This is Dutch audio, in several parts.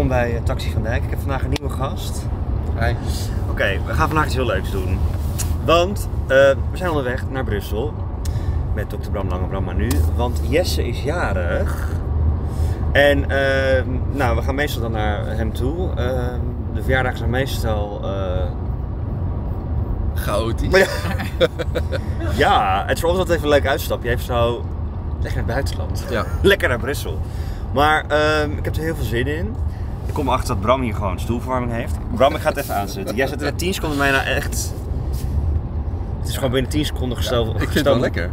Welkom bij eh, Taxi van Dijk. Ik heb vandaag een nieuwe gast. Hi. Oké, we gaan vandaag iets heel leuks doen. Want eh, we zijn onderweg naar Brussel. Met dokter Bram Langebram maar nu. Want Jesse is jarig. En eh, nou, we gaan meestal dan naar hem toe. Eh, de verjaardagen zijn meestal... eh, Chaotisch. Ja, het is voor ons altijd even een leuk uitstapje. Even zo lekker naar het buitenland. Ja. Lekker naar Brussel. Maar ehm, ik heb er heel veel zin in. Ik kom erachter dat Bram hier gewoon stoelverwarming heeft. Bram, ik ga het even aanzetten. Jij zet er 10 seconden bijna echt... Het is gewoon binnen 10 seconden gesteld. Ik vind het wel lekker.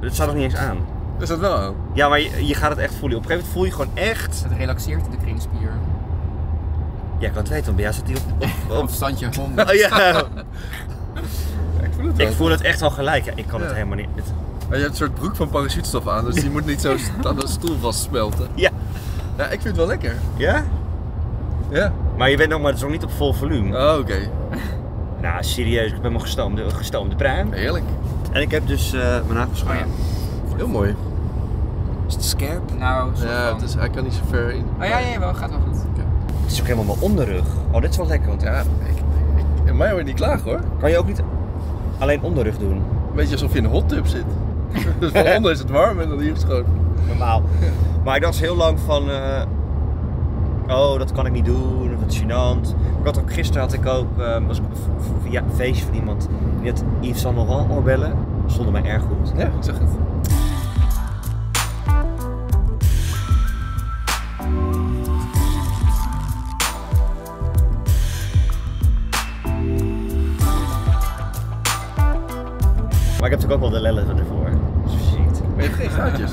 Het staat nog niet eens aan. Is dat wel? Ja, maar je, je gaat het echt voelen. Op een gegeven moment voel je gewoon echt... Het relaxeert de kringspier. Ja, ik kan het weten, want bij jou zit hij op... op, standje 100. Oh, ja. Ik voel het wel. Ik voel het echt al gelijk. Ja, ik kan het Ja. helemaal niet... het- Maar je hebt een soort broek van parachutestof aan, dus die moet niet zo aan de stoel vastsmelten. Ja. Ja, ik vind het wel lekker. Ja? Ja. Maar je bent nog maar het is nog niet op vol volume. Oh, oké. Nou, serieus, ik ben mijn gestoomde, gestoomde pruim. Heerlijk. En ik heb dus eh, mijn nagels Oh ja. Heel mooi. Is het scherp? Nou, Ja, het is, hij kan niet zo ver in. Oh ja, ja, wel, gaat wel goed. Het is ook helemaal mijn onderrug. Oh, dit is wel lekker. Want Ja, ik, ik, in mij hoor je niet klagen hoor. Kan je ook niet alleen onderrug doen? Een beetje alsof je in een hot tub zit. dus van onder is het warm en dan hier is het gewoon... Normaal. Maar ik dacht heel lang van... eh, oh, dat kan ik niet doen. Wat gênant. Ik had ook, gisteren had ik ook... eh, was ik op een feestje van iemand. Die had Yves Saint Laurent oorbellen. Stonden mij erg goed. Ja, ik zeg het. Maar ik heb natuurlijk ook wel de lellen ervoor. Fysiek. Maar je hebt geen gaatjes.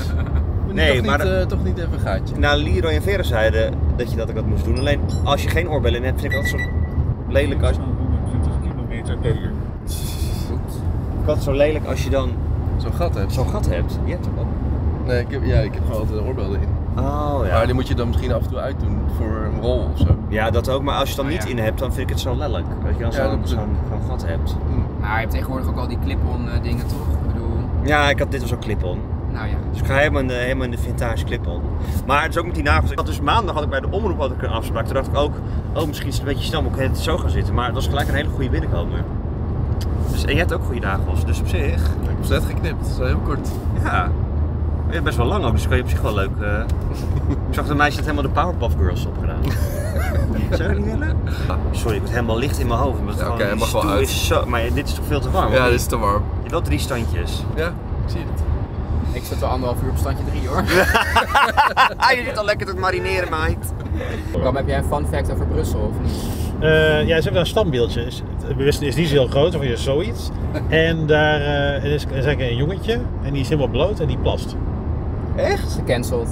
Nee, toch maar Niet, eh, toch niet even een gaatje? Nou, Leroy en Vera zeiden dat je dat ook wat moest doen. Alleen als je geen oorbellen in hebt, vind ik dat zo lelijk als... 120 kilometer per uur. Ik had het zo lelijk als je dan Zo'n gat hebt. zo'n gat hebt. Je hebt hem ook. Nee, ik heb, ja, ik heb gewoon altijd een oorbellen in. Oh Maar die moet je dan misschien af en toe uitdoen voor een rol of zo. Ja, dat ook. Maar als je het dan Oh, niet ja. in hebt, dan vind ik het zo lelijk. Dat je dan Ja, zo'n dat gat hebt. Hm. Maar je hebt tegenwoordig ook al die clip-on eh, dingen toch? Ik bedoel, Ja, ik had dit was ook clip-on. Nou ja. Dus ik ga helemaal in de, helemaal in de vintage clip-on. Maar het is ook met die nagels. Ik had dus maandag had ik bij de omroep had ik een afspraak. Toen dacht ik ook, oh misschien is het een beetje snel, moet ik het zo gaan zitten. Maar het was gelijk een hele goede binnenkomer. Dus, en jij hebt ook goede nagels. Dus op zich, Ik heb ze net geknipt, dat is wel heel kort. ja. Je hebt best wel lang ook, dus kan je op zich wel leuk. eh. ik zag de meisje had helemaal de Powerpuff Girls opgedaan. Zou je dat niet willen? Sorry, ik word helemaal licht in mijn hoofd. Ja, oké, mag wel uit. Is zo, maar dit is toch veel te warm? Ja, dit is te warm. Je hebt wel drie standjes. Ja, ik zie het. Ik zit wel anderhalf uur op standje 3 hoor. ah, je zit al lekker te marineren, meid. Bram, heb jij een fun fact over Brussel of niet? Eh, ja, ze hebben daar een standbeeldje. Is, het is niet zo heel groot, of is zoiets. En daar eh, er is, er is eigenlijk een jongetje en die is helemaal bloot en die plast. Echt? Gecanceld.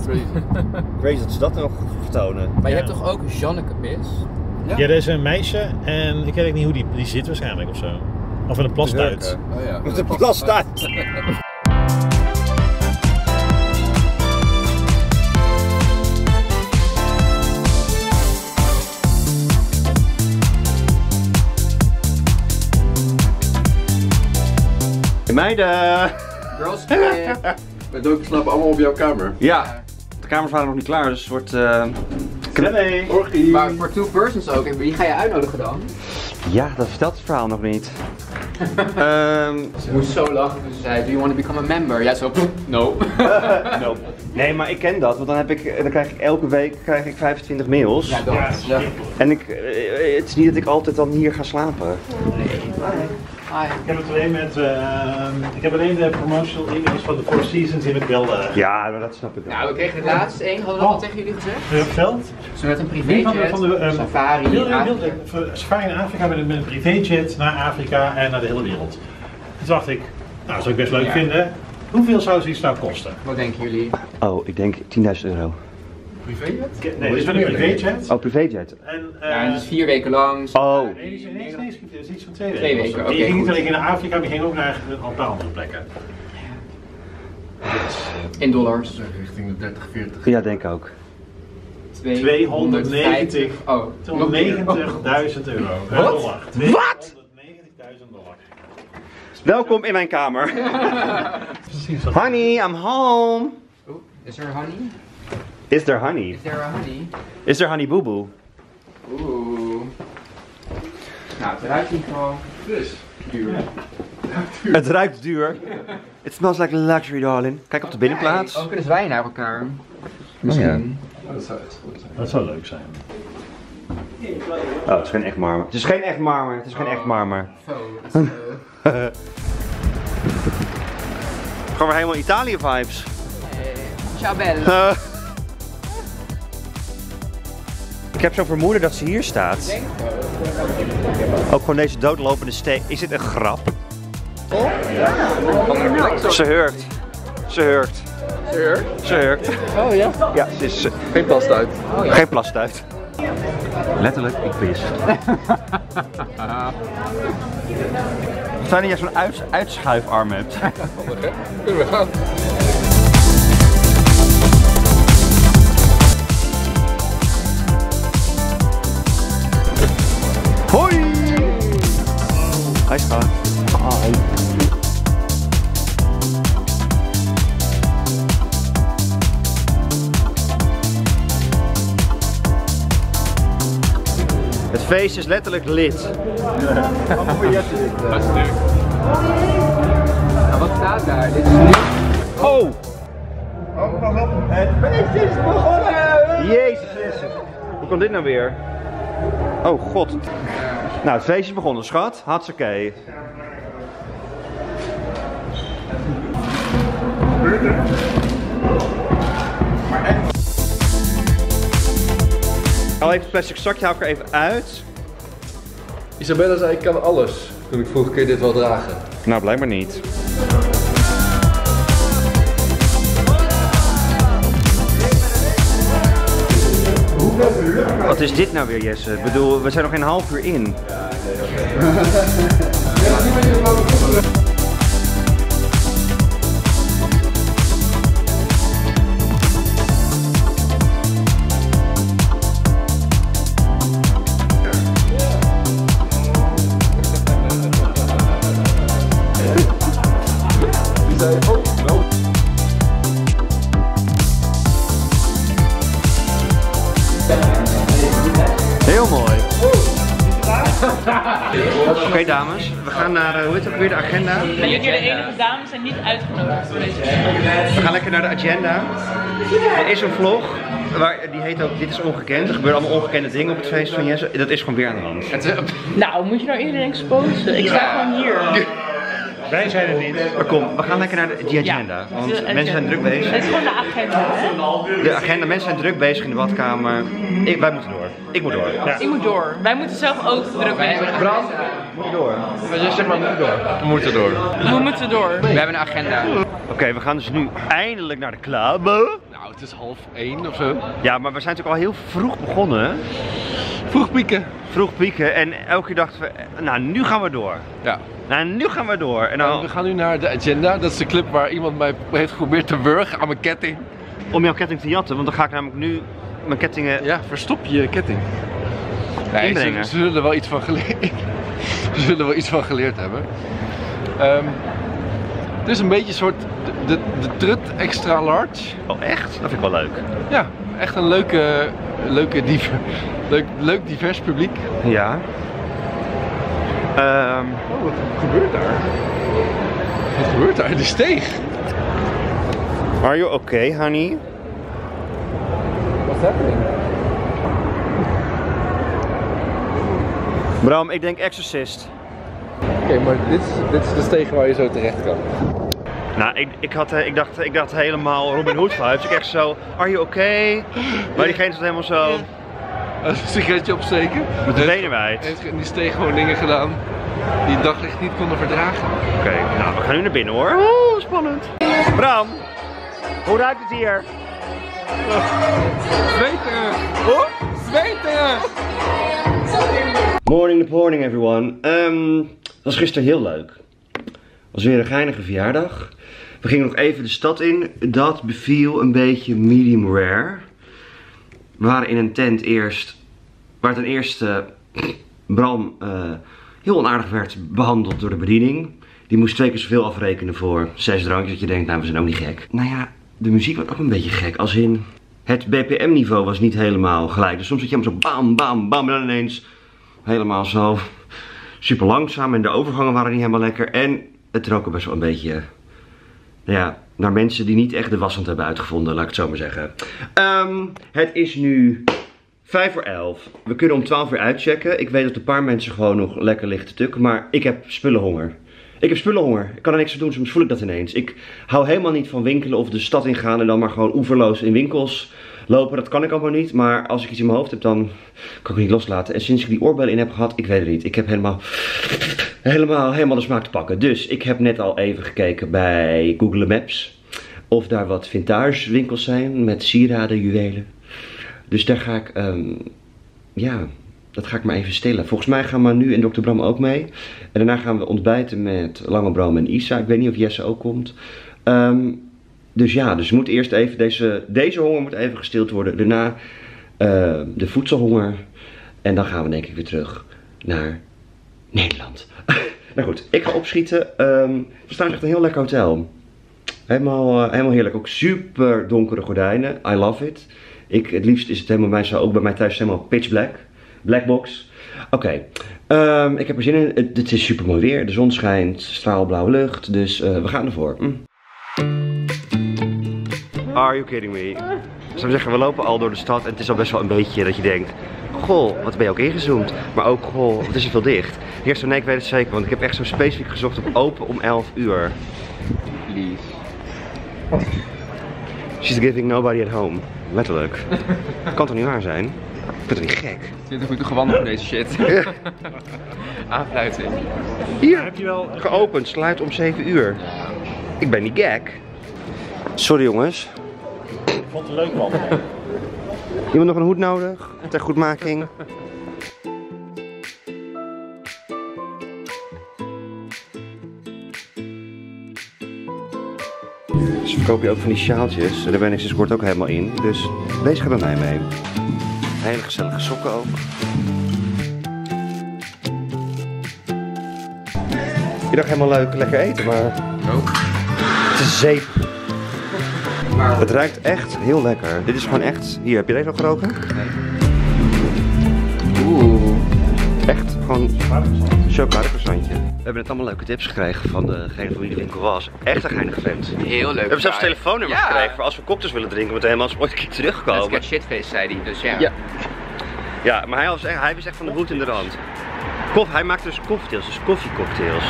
Ik weet dat ze dat nog vertonen. Maar je Ja. hebt toch ook Janneke Pis? Ja. Ja, er is een meisje en ik weet ook niet hoe die, die zit waarschijnlijk of zo. Of in een plas Duits. Oh ja. Met de plas Meiden! Girls dokters slapen allemaal op jouw kamer. Ja, de kamers waren nog niet klaar, dus het wordt... eh Nee. Orgie. Maar voor two persons ook. En wie ga je uitnodigen dan? Ja, dat vertelt het verhaal nog niet. Ehm Ze moest zo lachen toen ze zei, do you want to become a member? Jij zo, no. nope. Nee, maar ik ken dat, want dan, heb ik, dan krijg ik elke week krijg ik 25 mails. Ja, dat. Ja, Ja. En ik, eh, het is niet dat ik altijd dan hier ga slapen. Ah, Ik heb het alleen met, eh, ik heb alleen de promotional e-mails van de Four Seasons in het belden. Ja, maar dat snap ik wel. Nou, we kregen het laatst één. Hadden we dat al Oh. tegen jullie gezegd? Verteld? Zo met een van de, privéjet, van de ehm, safari, wilde- wilde- Safari in Afrika met een, met een privéjet naar Afrika en naar de hele wereld. Toen dacht ik, nou dat zou ik best leuk Ja. vinden. Hoeveel zou zoiets nou kosten? Wat denken jullie? Oh, ik denk 10.000 euro. Privéjet? Nee, dit is met een privéjet. Oh, privéjet. En, eh, Ja, en dus vier weken lang. Oh. Nee, die is, nee, nee, nee, het is iets van twee, Twee weken. zo. Die oké, ging niet alleen naar Afrika, maar die ging ook naar een paar andere plekken. In dollars. Richting de 30, 40. Ja, denk ik ook. 290. Oh, nog meer. 290.000 euro. Wat? dollar. Wat? 290.000 dollar. Welkom in mijn kamer. Honey, I'm home. Is er honey? Is there honey? Is there a honey? Is there honey boo boo? Oeh. Nou, het ruikt niet gewoon Dus. duur. Het ruikt duur. It smells like luxury, darling. Kijk op de binnenplaats. Oh, kunnen wij naar elkaar? Misschien. Oh, dat zou echt goed zijn. Dat zou leuk zijn. Oh, het is geen echt marmer. Het is geen echt marmer. Het is geen echt marmer. Zo, dat is, eh, Gewoon weer helemaal Italië vibes. Ciao bello. Ik heb zo'n vermoeden dat ze hier staat. Ook gewoon deze doodlopende steen. Is dit een grap? Ze hurkt. Ze hurkt. Ze hurkt. Oh ja? Ja, het is eh, Geen past uit. geen plastuit. Letterlijk, ik pis. Fijn dat jij zo'n uit, uitschuifarm hebt. Kunnen we gaan? Het feest is letterlijk lid. Nou, wat staat daar? Dit is nu. Oh! Het feest is begonnen! Jezus. Hoe kan dit nou weer? Oh god. Nou, het feest is begonnen, schat. Hartstikke. Al even het plastic zakje, haal ik er even uit. Isabella zei ik kan alles. Toen ik vroeg, kun je dit wel dragen? Nou, blijkbaar niet. Wat is dit nou weer, Jesse? Ik bedoel, we zijn nog geen half uur in. Thank you. Weer, de agenda. En jullie de enige dames zijn niet uitgenodigd voor deze We gaan lekker naar de agenda. Er is een vlog, waar, die heet ook Dit is ongekend. Er gebeuren allemaal ongekende dingen op het feest van Jesse. Dat is gewoon weer aan de hand. Nou, moet je nou iedereen exposen? Ik sta gewoon hier. Wij zijn er niet. Maar kom, we gaan lekker naar de, die agenda. Want de mensen zijn druk bezig. Het is gewoon de agenda, hè? De agenda, mensen zijn druk bezig in de badkamer. Ik, wij moeten door. Ik moet door. Ja. Ik moet door. Wij moeten zelf ook druk bezig zijn. Bram, Moet door. Je zegt maar door. We moeten door. We moeten door. we hebben een agenda. Oké, we gaan dus nu eindelijk naar de club. Nou, het is half één of zo. Ja, maar we zijn natuurlijk al heel vroeg begonnen. Vroeg pieken. Vroeg pieken en elke keer dachten we, nou nu gaan we door. Ja. Nou, nu gaan we door. En dan, we gaan nu naar de agenda. Dat is de clip waar iemand mij heeft geprobeerd te wurgen aan mijn ketting. om jouw ketting te jatten, want dan ga ik namelijk nu mijn kettingen... Ja, verstop je ketting. Nee, ze, ze zullen er wel iets van geleerd. ze zullen wel iets van geleerd hebben. Ehm, het is een beetje een soort de, de, de trut extra large. Oh echt? Dat vind ik wel leuk. Ja, echt een leuke, leuke div leuk, leuk divers publiek. Ja. Ehm, Oh, wat gebeurt daar? Wat gebeurt daar? Die steeg. are you okay, honey? What's happening? Bram, ik denk Exorcist. Oké, maar dit is, dit is de steeg waar je zo terecht kan. Nou, ik, ik, had, eh, ik, dacht, ik dacht helemaal Robin Hood vibes. Ik echt zo, are you okay? Maar diegene zat helemaal zo, Een sigaretje opsteken. met de benen wijd. Heeft in die steeg gewoon dingen gedaan die het daglicht niet konden verdragen. Oké, nou we gaan nu naar binnen hoor. Oh, spannend. Bram, hoe ruikt het hier? Zweten! Oh? Zweten! Morning the morning everyone. Ehm, het was gisteren heel leuk. Het was weer een geinige verjaardag. We gingen nog even de stad in. Dat beviel een beetje medium rare. We waren in een tent eerst. Waar ten eerste Bram eh, heel onaardig werd behandeld door de bediening. Die moest twee keer zoveel afrekenen voor zes drankjes. Dat je denkt, nou we zijn ook niet gek. Nou ja, de muziek was ook een beetje gek. Als in, het BPM-niveau was niet helemaal gelijk. Dus soms zat je helemaal zo bam, bam, bam. En dan ineens helemaal zo super langzaam. En de overgangen waren niet helemaal lekker. En het rook ook best wel een beetje ja, naar mensen die niet echt de washand hebben uitgevonden, laat ik het zo maar zeggen. Ehm, het is nu 5 voor 11. We kunnen om 12 uur uitchecken. Ik weet dat een paar mensen gewoon nog lekker liggen te tukken, maar ik heb spullenhonger. Ik heb spullenhonger. Ik kan er niks aan doen, soms voel ik dat ineens. Ik hou helemaal niet van winkelen of de stad ingaan en dan maar gewoon oeverloos in winkels lopen. Dat kan ik allemaal niet, maar als ik iets in mijn hoofd heb, dan kan ik het niet loslaten. En sinds ik die oorbellen in heb gehad, ik weet het niet. Ik heb helemaal, helemaal, helemaal de smaak te pakken. Dus ik heb net al even gekeken bij Google Maps. Of daar wat vintage winkels zijn met sieraden, juwelen. Dus daar ga ik, ehm, ja, dat ga ik maar even stillen. Volgens mij gaan Manu en Dr. Bram ook mee. En daarna gaan we ontbijten met Lange Bram en Isa. Ik weet niet of Jesse ook komt. Ehm, dus ja, dus moet eerst even deze, deze honger moet even gestild worden. Daarna eh, de voedselhonger. En dan gaan we denk ik weer terug naar Nederland. nou goed, ik ga opschieten. Ehm we staan echt een heel lekker hotel. Helemaal, eh, helemaal heerlijk. Ook super donkere gordijnen. I love it. Ik, het liefst is het helemaal bij mij. Ook bij mij thuis helemaal pitch black. Black box. Oké. Ehm, ik heb er zin in. Het, het is super mooi weer. De zon schijnt. Straalblauwe lucht. Dus eh, we gaan ervoor. Hm. Are you kidding me? Zou ik zeggen, we lopen al door de stad en het is al best wel een beetje dat je denkt... Goh, wat ben je ook ingezoomd. Maar ook, goh, wat is er veel dicht. Eerst nee, ik weet het zeker, want ik heb echt zo specifiek gezocht op open om 11 uur. Please. She's giving nobody at home. Letterlijk. kan toch niet waar zijn? Ik ben toch niet gek? 20 minuten gewandeld voor deze shit. Aanfluiting. Hier, Heb je wel... geopend, sluit om 7 uur. Ik ben niet gek. Sorry jongens. Ik vond het een leuk man. Iemand nog een hoed nodig? Ter goedmaking? Ze verkopen je ook van die sjaaltjes. Daar ben ik sinds kort ook helemaal in. Dus deze gaat bij mij mee. Hele gezellige sokken ook. Ik dacht helemaal leuk, lekker eten, maar Ook. het is zeep. Het ruikt echt heel lekker. Dit is gewoon echt... Hier, heb je deze al geroken? Oeh. Echt gewoon chocoladecroissantje. We hebben net allemaal leuke tips gekregen van degene van wie de winkel was. Echt een geinige vent. We Heel leuk. hebben zelfs telefoonnummers Ja. gekregen voor als we cocktails willen drinken. Want helemaal ooit een keer Let's terugkomen. get shitface, zei hij. Dus ja. Ja. Ja, maar hij, was echt, hij wist echt van de hoed in de rand. Koff, hij maakt dus cocktails, dus koffiecocktails.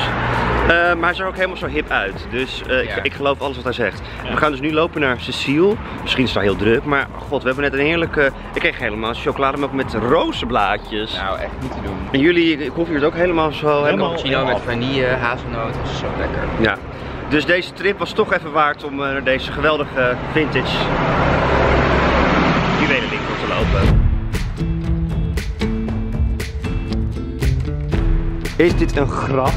Eh, maar hij zag ook helemaal zo hip uit. Dus eh, ik, Ja. ik geloof alles wat hij zegt. We gaan dus nu lopen naar Cecile. Misschien is het daar heel druk, maar god, we hebben net een heerlijke... Ik kreeg helemaal chocolademelk met rozenblaadjes. Nou, echt niet te doen. En jullie koffie is ook helemaal zo... Helemaal... Cappuccino met vanille, hazelnoot. Dat is zo lekker. Ja. Dus deze trip was toch even waard om eh, naar deze geweldige vintage juwelenwinkel te lopen. Is dit een grap?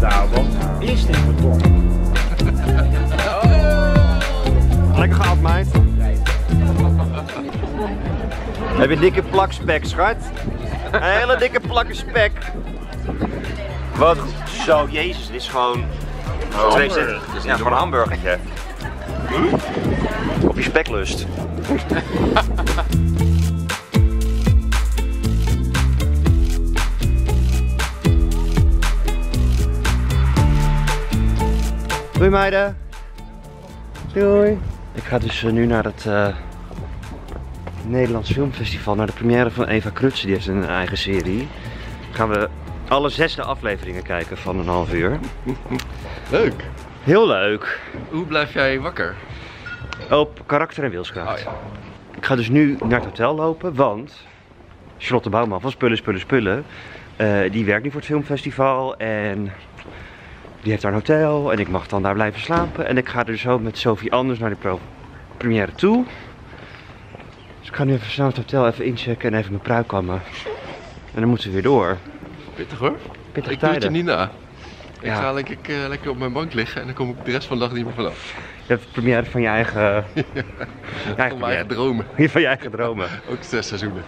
Nou, wat is dit voor dom? Lekker gehaald, meid. Heb je een dikke plak spek, schat? Een hele dikke plakken spek. Wat. Zo, jezus, dit is gewoon... Twee. Ja, gewoon een hamburgertje. Op je speklust. Doei meiden. Doei. Ik ga dus eh, nu naar het eh, Nederlands Filmfestival, naar de première van Eva Krutse. Die heeft een eigen serie. Gaan we alle zesde afleveringen kijken van een half uur. Leuk. Heel leuk. Hoe blijf jij wakker? Op karakter en wilskracht. Oh ja. Ik ga dus nu naar het hotel lopen, want Charlotte Bouwman van Spullen, Spullen, Spullen, eh, die werkt nu voor het filmfestival en die heeft daar een hotel en ik mag dan daar blijven slapen. En ik ga er zo met Sophie Anders naar de première toe. Dus ik ga nu even snel het hotel even inchecken en even mijn pruik kammen. En dan moeten we weer door. Pittig hoor. Pittige Ik doe het je niet na. Ik Ja. ga lekker, eh, lekker op mijn bank liggen en dan kom ik de rest van de dag niet meer vanaf. Je hebt de première van je eigen, je eigen, Van mijn eigen première. dromen. van je eigen dromen. Ook zes seizoenen.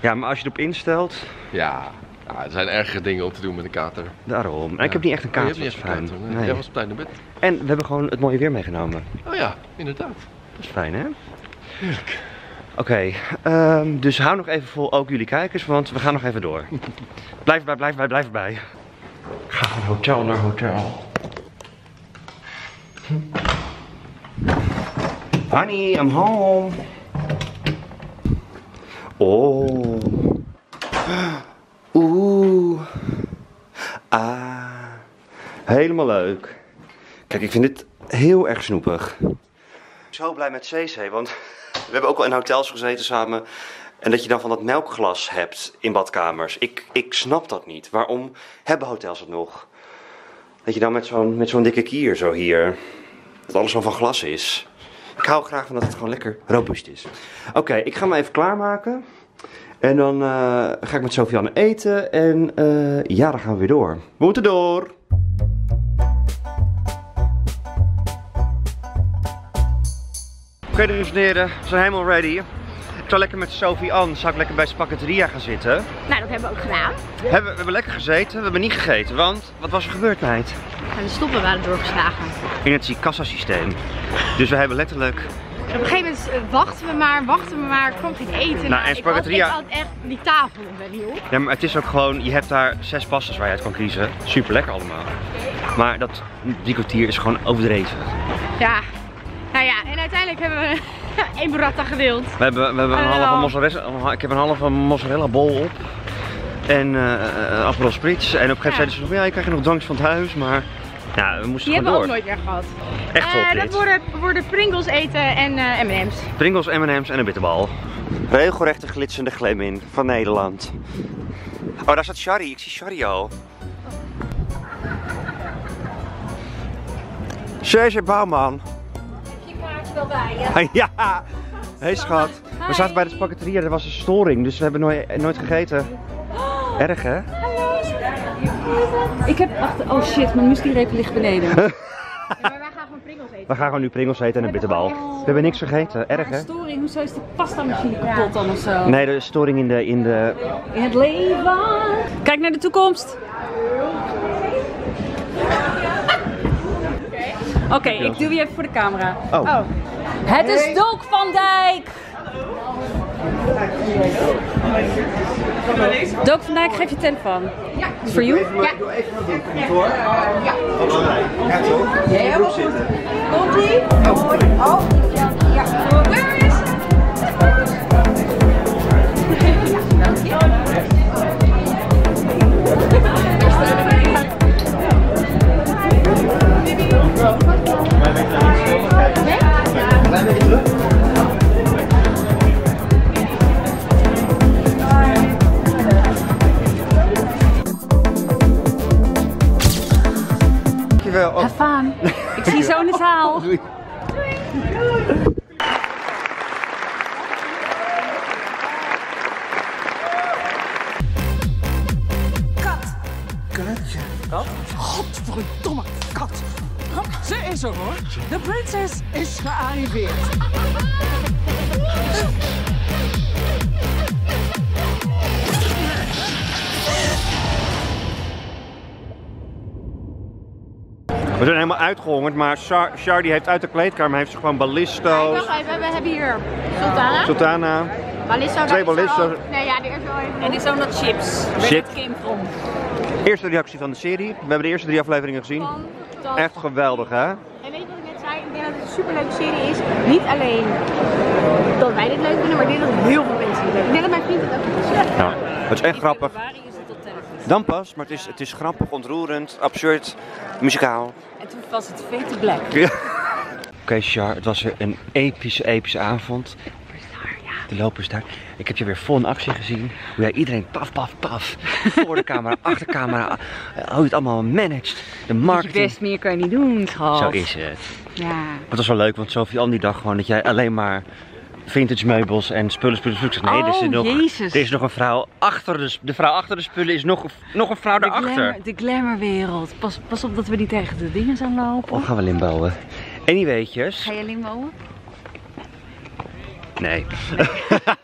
Ja, maar als je erop instelt, Ja. Ja, er zijn ergere dingen om te doen met een kater. Daarom. En ik heb niet echt een Oh, je hebt niet echt een kater. Nee. Nee. Jij was op tijd naar bed. En we hebben gewoon het mooie weer meegenomen. Oh ja, inderdaad. Dat is fijn, hè? Oké, ehm, dus hou nog even vol, ook jullie kijkers, want we gaan nog even door. blijf erbij, blijf erbij, blijf erbij. Ga van hotel naar hotel. Honey, I'm home. Oh. Oeh. Ah. Helemaal leuk. Kijk, ik vind dit heel erg snoepig. Zo blij met CC, want we hebben ook al in hotels gezeten samen. En dat je dan van dat melkglas hebt in badkamers. Ik, ik snap dat niet. Waarom hebben hotels het nog? Dat je dan met zo'n met zo'n dikke kier zo hier. Dat alles zo van glas is. Ik hou graag van dat het gewoon lekker robuust is. Oké, ik ga me even klaarmaken. En dan eh, ga ik met Sofianne eten. En eh, ja, dan gaan we weer door. We moeten door. Oké, dames en heren, we zijn helemaal ready. Ik zou lekker met Sophie Ann, zou ik lekker bij Spaghetteria gaan zitten. Nou, dat hebben we ook gedaan. Hebben, we hebben lekker gezeten, we hebben niet gegeten, want wat was er gebeurd meid? De stoppen waren doorgeslagen. In het kassasysteem. Dus we hebben letterlijk, En op een gegeven moment eh, wachten we maar, wachten we maar, er kwam geen eten. Nou, en ik Spaghetteria- had, ik had echt die tafel op. ja, maar het is ook gewoon, je hebt daar zes pastas waar je uit kan kiezen. Super lekker allemaal. Maar dat drie kwartier is gewoon overdreven. Ja. Nou ja, en uiteindelijk hebben we één burrata gedeeld. We hebben, we hebben een halve mozzarella, ik heb een halve mozzarella bol op. En eh uh, Aperol Spritz. En op een gegeven moment Ja. zeiden ze nog, ja, je krijgt nog drankjes van het huis, maar ja, we moesten Die gewoon hebben we ook nooit meer gehad. Echt top Eh, dit. dat worden, worden Pringles eten en eh, M&M's. Pringles, M&M's en een bitterbal. Regelrechte glitsende glim in van Nederland. Oh, daar staat Shari. Ik zie Shari al. Serge Bouwman. Wel bij, ja. Hey schat. We zaten bij de spaghetteria, er was een storing, dus we hebben nooit, nooit gegeten. Erg hè? Ik heb achter. Oh shit, mijn muesli-reep ligt beneden. maar wij gaan gewoon Pringles eten. We gaan gewoon nu Pringles eten en een bitterbal. We hebben niks vergeten. Erg hè? Storing, hoezo is de pasta-machine kapot dan of zo? Nee, de storing in de, in de... In het leven. Kijk naar de toekomst. Oké, ik doe die even voor de camera. Oh. Het is Dook van Dijk. Dook van Dijk, geef je telefoon. Ja. Is voor jou? Ja. Dankjewel. De prinses is gearriveerd. We zijn helemaal uitgehongerd, maar Char, Char die heeft uit de kleedkamer heeft ze gewoon ballisto's, Wacht even, we hebben hier Sultana. sultana. Ballisto. Twee ballisto's. Nee, ja, de eerste wel even. En die zo dat chips. From. Eerste reactie van de serie. We hebben de eerste drie afleveringen gezien. Echt geweldig hè? En weet je wat ik denk dat het een superleuke serie is. Niet alleen dat wij dit leuk vinden, maar ik denk dat heel veel mensen het leuk vinden. Ik denk dat mijn vriend het ook leuk vindt. Ja, het is echt grappig. Februari is het op televisie. Dan pas, maar het is, het is grappig, ontroerend, absurd, muzikaal. En toen was het Fade to Black. Oké Char, het was weer een epische, epische avond. De lopers daar. Ik heb je weer vol in actie gezien. Hoe jij iedereen paf, paf, paf. Voor de camera, achter de camera. Hoe je het allemaal managt. De Je marketing. best meer kan je niet doen, schat. Zo is het. Ja. Het was wel leuk, want Sophie Ann die dacht gewoon dat jij alleen maar vintage meubels en spullen, spullen, spullen. Nee, er, Oh, zit nog, Jezus. er is nog een vrouw achter de, de vrouw achter de spullen is nog, nog een vrouw De, daarachter. glamour, de glamourwereld. Pas, pas op dat we niet tegen de dingen zijn lopen. Of gaan we limboen? Anyweetjes. Ga je limboen? Nee.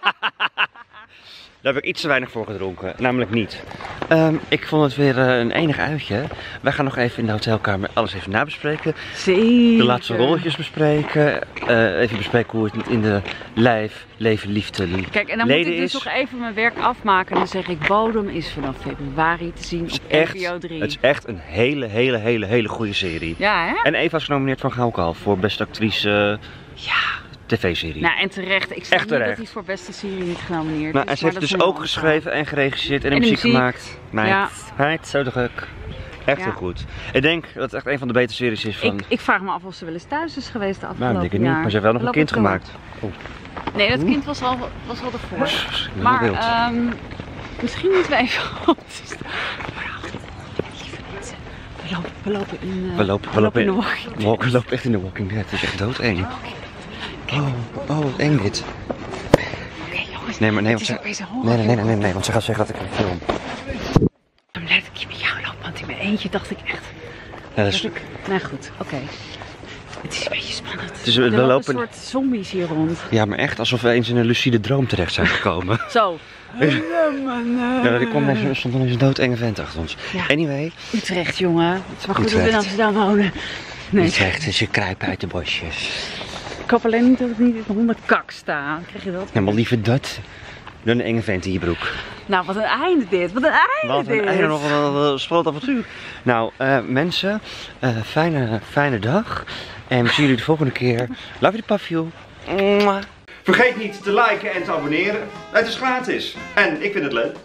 Daar heb ik iets te weinig voor gedronken. Namelijk niet. Ehm, ik vond het weer eh, een enig uitje. Wij gaan nog even in de hotelkamer alles even nabespreken. Zeker. De laatste rolletjes bespreken. eh, even bespreken hoe het in de lijf, leven, liefde, Kijk, en dan moet ik dus is. nog even mijn werk afmaken. En dan zeg ik, Bodem is vanaf februari te zien op Echt, NPO 3. het is echt een hele, hele, hele, hele goede serie. Ja, hè? En Eva is genomineerd van Gaukal voor beste actrice Ja. Tv-serie. Nou, en terecht. Ik Echt niet dat hij voor beste serie niet genomineerd Nou, is. en ze maar heeft dus ook geschreven en geregisseerd en, En de de muziek, muziek. gemaakt. Meid, Ja. meid, zo druk. Echt Ja. heel goed. Ik denk dat het echt een van de betere series is van... Ik, ik vraag me af of ze wel eens thuis is geweest de nou, afgelopen ik denk jaar. niet, maar ze heeft wel nog een kind gemaakt. Nee, dat kind was al, was al ervoor. Ik Maar ehm, misschien moeten we even... Lieve mensen, we lopen, we lopen in, eh, we lopen, we lopen, in de in, walking walk- we lopen echt in de Walking Dead. Het is echt doodeng. Oh, oh, wat eng dit. Oké jongens, Nee, maar nee, want is ze, nee, nee, nee, nee, nee, want ze gaat zeggen dat ik een film. Toen let ik met jou loop, want in mijn eentje dacht ik echt... Ja, dat is, ik... Nou goed, oké. Het is een beetje spannend. is- we er lopen lopen- een soort zombies hier rond. ja, maar echt alsof we eens in een lucide droom terecht zijn gekomen. Zo. ja, er kwam er stond ineens een doodenge vent achter ons. Ja. Anyway, Utrecht, jongen. Het is wel goed dat we in. Amsterdam wonen. Nee, Utrecht is je kruipen uit de bosjes. Ik hoop alleen niet dat ik niet in de hondenkak sta. Krijg je dat. Ja, maar liever dat dan een enge vent in je broek. Nou, wat een einde dit. Wat een einde Wat dit. een einde nog wel een, een spannend avontuur. Nou, eh, mensen, eh, fijne, fijne dag. En we zien jullie de volgende keer. Love you, Pafio. Vergeet niet te liken en te abonneren. Het is gratis. En ik vind het leuk.